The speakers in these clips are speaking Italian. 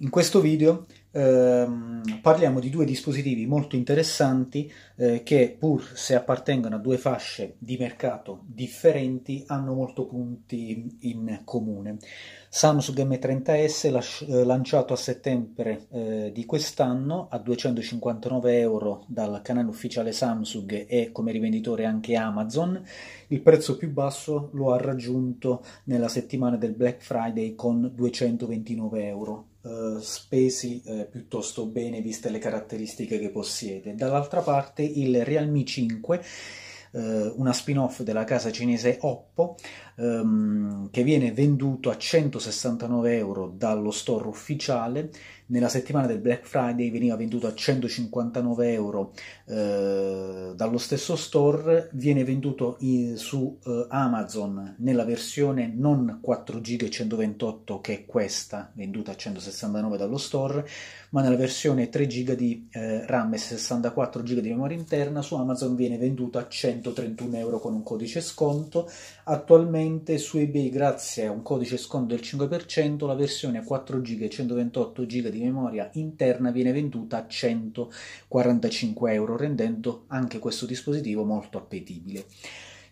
In questo video ehm, parliamo di due dispositivi molto interessanti eh, che pur se appartengono a due fasce di mercato differenti hanno molto punti in comune. Samsung M30S eh, lanciato a settembre eh, di quest'anno a 259 euro dal canale ufficiale Samsung e come rivenditore anche Amazon, il prezzo più basso lo ha raggiunto nella settimana del Black Friday con 229 euro. Uh, spesi uh, piuttosto bene viste le caratteristiche che possiede. Dall'altra parte il Realme 5 eh, una spin-off della casa cinese Oppo ehm, che viene venduto a 169 euro dallo store ufficiale. Nella settimana del Black Friday veniva venduto a 159 euro eh, dallo stesso store, viene venduto in, su eh, Amazon nella versione non 4 GB e 128 che è questa, venduta a 169 dallo store, ma nella versione 3 GB di eh, RAM e 64 GB di memoria interna su Amazon viene venduta a 131 euro con un codice sconto. Attualmente su eBay, grazie a un codice sconto del 5%, la versione 4 GB e 128 GB di memoria interna viene venduta a 145 euro, rendendo anche questo dispositivo molto appetibile.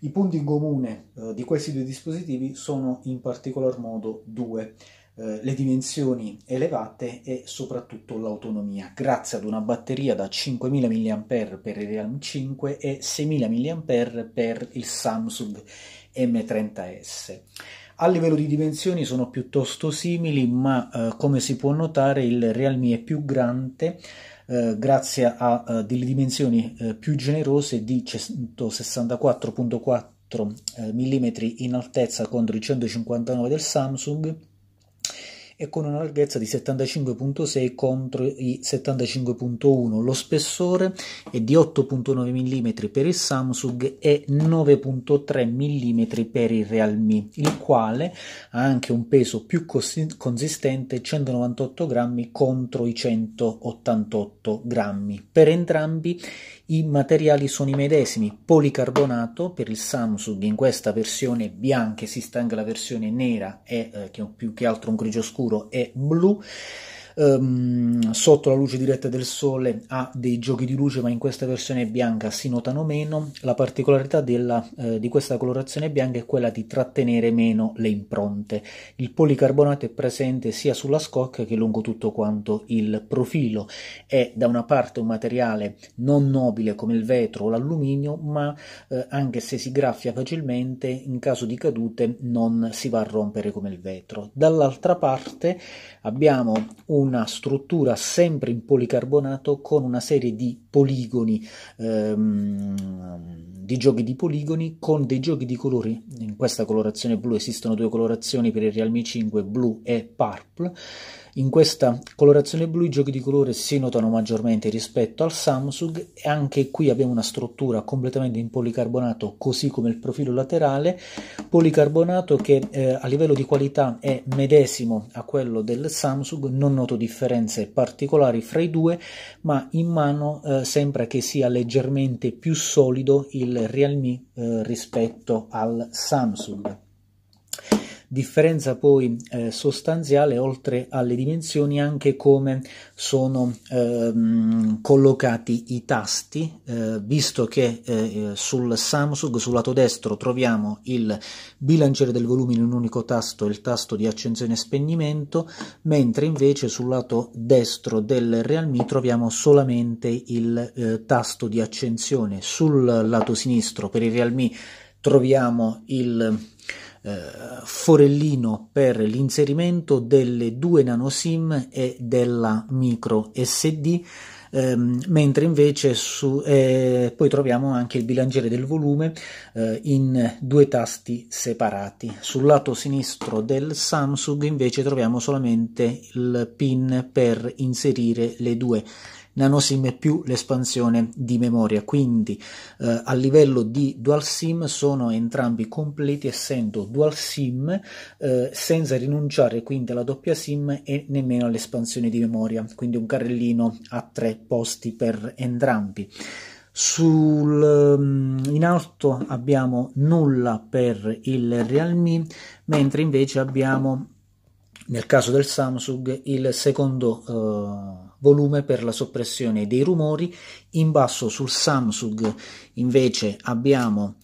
I punti in comune eh, di questi due dispositivi sono in particolar modo due. Eh, le dimensioni elevate e soprattutto l'autonomia, grazie ad una batteria da 5000 mAh per il Realme 5 e 6000 mAh per il Samsung M30S. A livello di dimensioni sono piuttosto simili, ma eh, come si può notare il Realme è più grande eh, grazie a uh, delle dimensioni uh, più generose di 164.4 mm in altezza contro i 159 del Samsung e con una larghezza di 75.6 contro i 75.1. Lo spessore è di 8.9 mm per il Samsung e 9.3 mm per il Realme, il quale ha anche un peso più consistente, 198 grammi contro i 188 grammi. Per entrambi i materiali sono i medesimi, policarbonato per il Samsung in questa versione bianca, esiste anche la versione nera e eh, che è più che altro un grigio scuro e blu um, sotto la luce diretta del sole ha dei giochi di luce ma in questa versione bianca si notano meno. La particolarità della, eh, di questa colorazione bianca è quella di trattenere meno le impronte. Il policarbonato è presente sia sulla scocca che lungo tutto quanto il profilo. È da una parte un materiale non nobile come il vetro o l'alluminio ma eh, anche se si graffia facilmente in caso di cadute non si va a rompere come il vetro. Dall'altra parte abbiamo un una struttura sempre in policarbonato con una serie di poligoni, ehm, di giochi di poligoni con dei giochi di colori. In questa colorazione blu esistono due colorazioni per il Realme 5, blu e purple in questa colorazione blu i giochi di colore si notano maggiormente rispetto al Samsung e anche qui abbiamo una struttura completamente in policarbonato così come il profilo laterale, policarbonato che eh, a livello di qualità è medesimo a quello del Samsung, non noto differenze particolari fra i due, ma in mano eh, sembra che sia leggermente più solido il Realme eh, rispetto al Samsung. Differenza poi eh, sostanziale oltre alle dimensioni anche come sono ehm, collocati i tasti, eh, visto che eh, sul Samsung sul lato destro troviamo il bilanciere del volume in un unico tasto il tasto di accensione e spegnimento, mentre invece sul lato destro del Realme troviamo solamente il eh, tasto di accensione. Sul lato sinistro per il Realme troviamo il eh, forellino per l'inserimento delle due nano SIM e della micro SD. Ehm, mentre invece su, eh, poi troviamo anche il bilanciere del volume eh, in due tasti separati. Sul lato sinistro del Samsung invece troviamo solamente il pin per inserire le due nanoSIM più l'espansione di memoria, quindi eh, a livello di dual SIM sono entrambi completi essendo dual SIM eh, senza rinunciare quindi alla doppia SIM e nemmeno all'espansione di memoria, quindi un carrellino a tre posti per entrambi. Sul, mm, in alto abbiamo nulla per il Realme, mentre invece abbiamo nel caso del Samsung il secondo uh, volume per la soppressione dei rumori, in basso sul Samsung invece abbiamo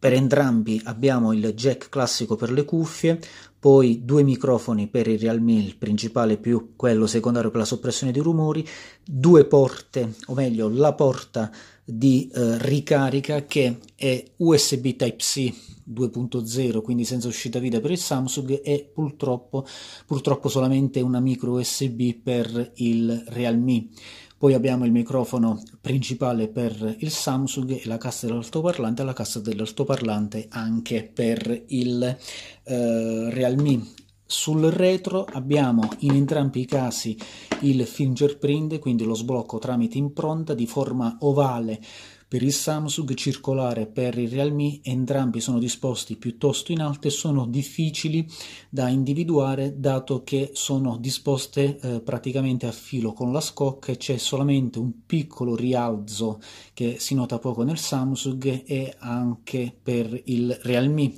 per entrambi abbiamo il jack classico per le cuffie, poi due microfoni per il Realme, il principale più quello secondario per la soppressione dei rumori, due porte, o meglio la porta di eh, ricarica che è USB Type-C 2.0, quindi senza uscita video per il Samsung e purtroppo, purtroppo solamente una micro USB per il Realme. Poi abbiamo il microfono principale per il Samsung e la cassa dell'altoparlante la cassa dell'altoparlante anche per il eh, Realme. Sul retro abbiamo in entrambi i casi il fingerprint, quindi lo sblocco tramite impronta di forma ovale per il Samsung circolare per il Realme entrambi sono disposti piuttosto in alto e sono difficili da individuare dato che sono disposte eh, praticamente a filo con la scocca e c'è solamente un piccolo rialzo che si nota poco nel Samsung e anche per il Realme.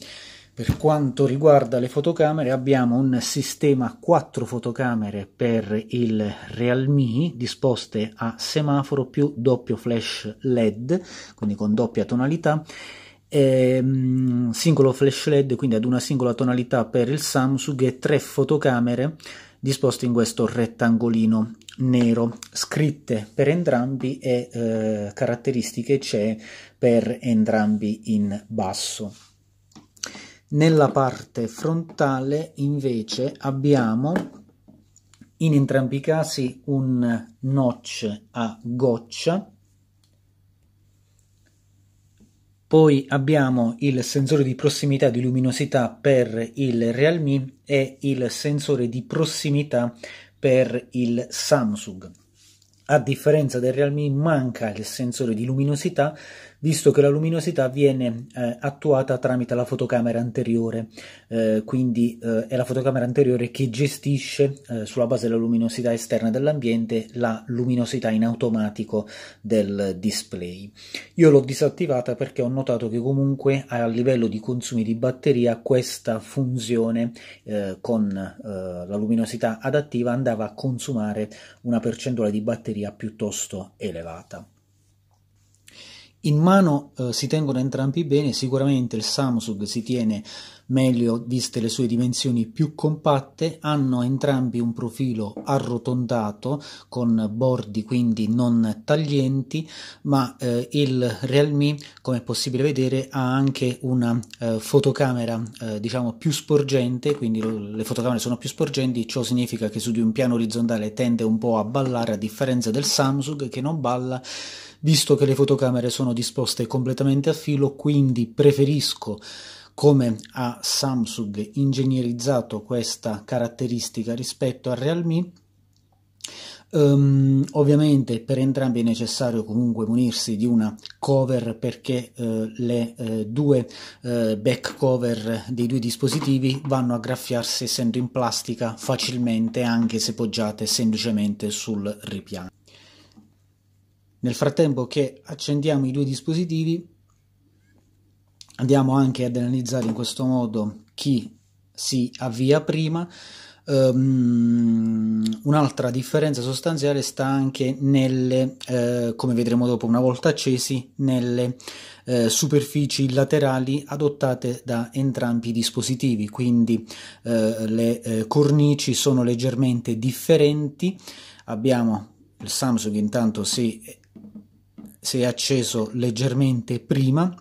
Per quanto riguarda le fotocamere abbiamo un sistema a 4 fotocamere per il Realme disposte a semaforo più doppio flash LED, quindi con doppia tonalità, e, singolo flash LED, quindi ad una singola tonalità per il Samsung e tre fotocamere disposte in questo rettangolino nero, scritte per entrambi e eh, caratteristiche c'è per entrambi in basso. Nella parte frontale invece abbiamo in entrambi i casi un notch a goccia, poi abbiamo il sensore di prossimità di luminosità per il Realme e il sensore di prossimità per il Samsung. A differenza del Realme manca il sensore di luminosità visto che la luminosità viene eh, attuata tramite la fotocamera anteriore, eh, quindi eh, è la fotocamera anteriore che gestisce eh, sulla base della luminosità esterna dell'ambiente la luminosità in automatico del display. Io l'ho disattivata perché ho notato che comunque a livello di consumi di batteria questa funzione eh, con eh, la luminosità adattiva andava a consumare una percentuale di batteria piuttosto elevata. In mano eh, si tengono entrambi bene, sicuramente il Samsung si tiene meglio viste le sue dimensioni più compatte, hanno entrambi un profilo arrotondato con bordi quindi non taglienti, ma eh, il Realme come è possibile vedere ha anche una eh, fotocamera eh, diciamo più sporgente, quindi le fotocamere sono più sporgenti, ciò significa che su di un piano orizzontale tende un po' a ballare a differenza del Samsung che non balla visto che le fotocamere sono disposte completamente a filo, quindi preferisco come ha Samsung ingegnerizzato questa caratteristica rispetto al Realme. Um, ovviamente per entrambi è necessario comunque munirsi di una cover perché uh, le uh, due uh, back cover dei due dispositivi vanno a graffiarsi essendo in plastica facilmente anche se poggiate semplicemente sul ripiano. Nel frattempo che accendiamo i due dispositivi andiamo anche ad analizzare in questo modo chi si avvia prima. Um, un'altra differenza sostanziale sta anche nelle, eh, come vedremo dopo una volta accesi, nelle eh, superfici laterali adottate da entrambi i dispositivi, quindi eh, le eh, cornici sono leggermente differenti. Abbiamo il Samsung intanto si si è acceso leggermente prima.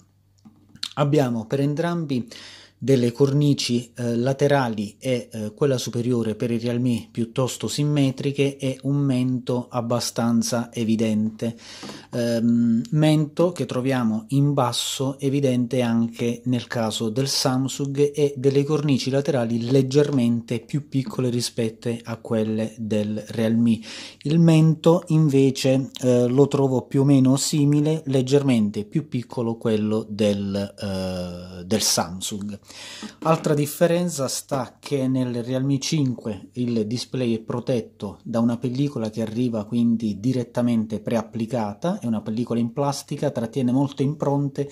Abbiamo per entrambi delle cornici eh, laterali e eh, quella superiore per il Realme piuttosto simmetriche e un mento abbastanza evidente. Ehm, mento che troviamo in basso evidente anche nel caso del Samsung e delle cornici laterali leggermente più piccole rispetto a quelle del Realme. Il mento invece eh, lo trovo più o meno simile, leggermente più piccolo quello del, eh, del Samsung. Altra differenza sta che nel Realme 5 il display è protetto da una pellicola che arriva quindi direttamente preapplicata, è una pellicola in plastica, trattiene molte impronte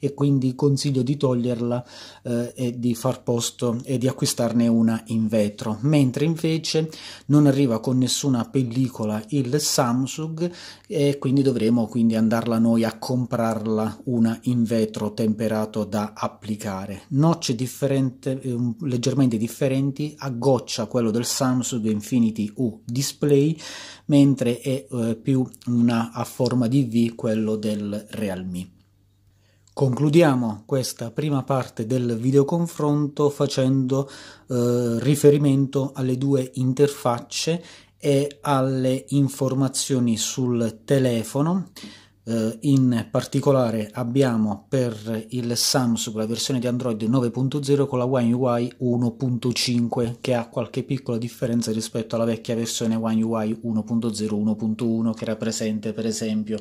e quindi consiglio di toglierla eh, e di far posto e di acquistarne una in vetro, mentre invece non arriva con nessuna pellicola il Samsung e quindi dovremo quindi andarla noi a comprarla una in vetro temperato da applicare. Nocce differente, eh, leggermente differenti, a goccia quello del Samsung Infinity U Display, mentre è eh, più una a forma di V quello del Realme. Concludiamo questa prima parte del videoconfronto facendo eh, riferimento alle due interfacce e alle informazioni sul telefono eh, in particolare abbiamo per il Samsung la versione di Android 9.0 con la One UI 1.5 che ha qualche piccola differenza rispetto alla vecchia versione One UI 1.0 1.1 che era presente per esempio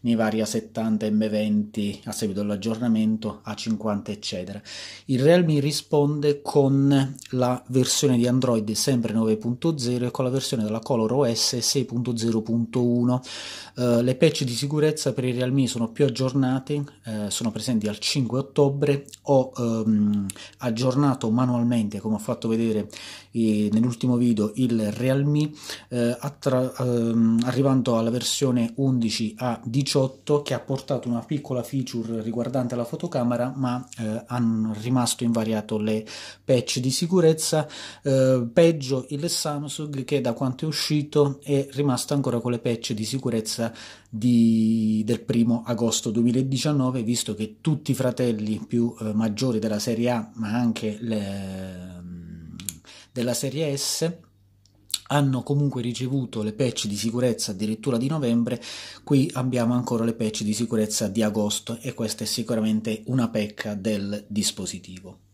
nei vari A70 M20 a seguito dell'aggiornamento A50 eccetera. Il Realme risponde con la versione di Android sempre 9.0 e con la versione della Color OS 6.0.1 eh, le patch di sicurezza per i Realme sono più aggiornati, eh, sono presenti al 5 ottobre, ho ehm, aggiornato manualmente, come ho fatto vedere eh, nell'ultimo video, il Realme, eh, attra- ehm, arrivando alla versione 11 a 18 che ha portato una piccola feature riguardante la fotocamera, ma eh, hanno rimasto invariato le patch di sicurezza, eh, peggio il Samsung che da quanto è uscito è rimasto ancora con le patch di sicurezza di, del primo agosto 2019, visto che tutti i fratelli più eh, maggiori della serie A, ma anche le, della serie S, hanno comunque ricevuto le patch di sicurezza addirittura di novembre, qui abbiamo ancora le patch di sicurezza di agosto e questa è sicuramente una pecca del dispositivo.